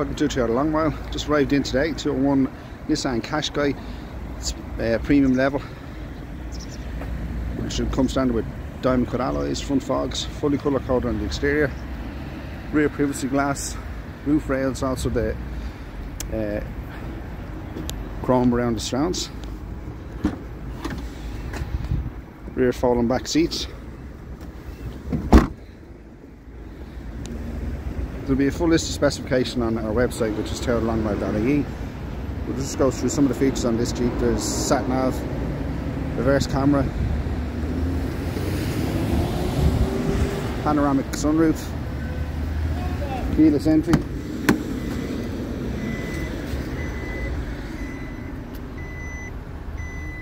Welcome to Toyota Long Mile. Just arrived in today, 201 Nissan Qashqai. It's uh, premium level. Which comes standard with diamond cut alloys, front fogs, fully colour coded on the exterior. Rear privacy glass, roof rails, also the uh, chrome around the strands. Rear folding back seats. There'll be a full list of specification on our website, which is toyotalongmile.ie. We'll just go through some of the features on this Jeep. There's sat nav, reverse camera, panoramic sunroof, keyless entry,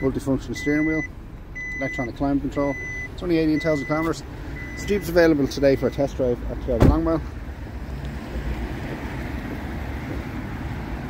multifunctional steering wheel, electronic climate control. It's only 18,000 kilometers. This Jeep's available today for a test drive at Long Mile.